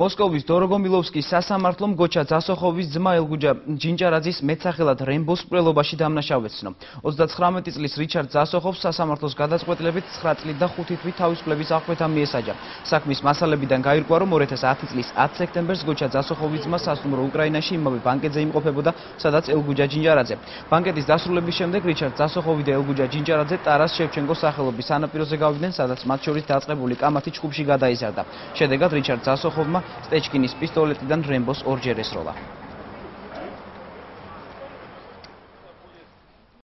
მოსკოვის დოროგომილოვსკის სასამართლომ გოჩა ძასოხოვის ძმა ელგუჯა ჯინჭარაძის მეცახელად რემბოს პრელობაში დამნაშავეცნო. 39 წლის რიჩარდ ძასოხოვს სასამართლოს გადაწყვეტილებით 9 წლით და 5 თვით თავისუფლების აღკვეთა მიესაჯა. საქმის მასალებიდან გაირკვა, რომ 2010 წლის 10 სექტემბერს გოჩა ძასოხოვის ძმა სასტუმრო უკრაინაში იმავე ბანკეტზე იმყოფებოდა, სადაც ელგუჯა ჯინჭარაძე. ბანკეტის დასრულების შემდეგ რიჩარდ ძასოხოვი და ელგუჯა ჯინჭარაძე ტარას შევჩენკოს სახელობის სანაპიროზე გავიდნენ, სადაც მათ შორის დაწყებული კამათი ჩხუბში გადაიზარდა. შედეგად რიჩარდ ძასოხოვმა სტეჩკინის პისტოლეტიდან რემბოს ორჯერ ესროლა.